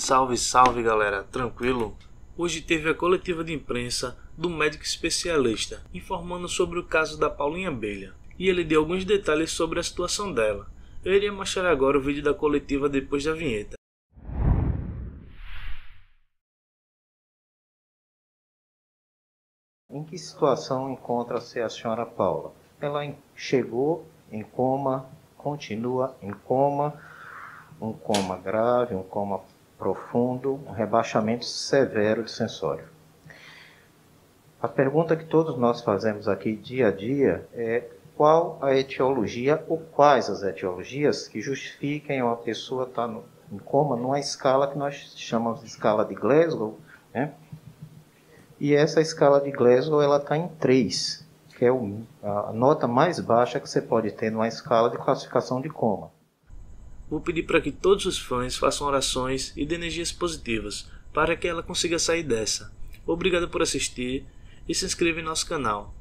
Salve, salve galera, tranquilo? Hoje teve a coletiva de imprensa do médico especialista informando sobre o caso da Paulinha Abelha e ele deu alguns detalhes sobre a situação dela. Eu iria mostrar agora o vídeo da coletiva depois da vinheta. Em que situação encontra-se a senhora Paula? Ela chegou em coma, continua em coma, um coma grave, um coma profundo, um rebaixamento severo de sensório. A pergunta que todos nós fazemos aqui dia a dia é qual a etiologia ou quais as etiologias que justifiquem uma pessoa estar tá em coma numa escala que nós chamamos de escala de Glasgow, né? E essa escala de Glasgow ela está em 3, que é a nota mais baixa que você pode ter numa escala de classificação de coma. Vou pedir para que todos os fãs façam orações e de energias positivas para que ela consiga sair dessa. Obrigado por assistir e se inscreva em nosso canal.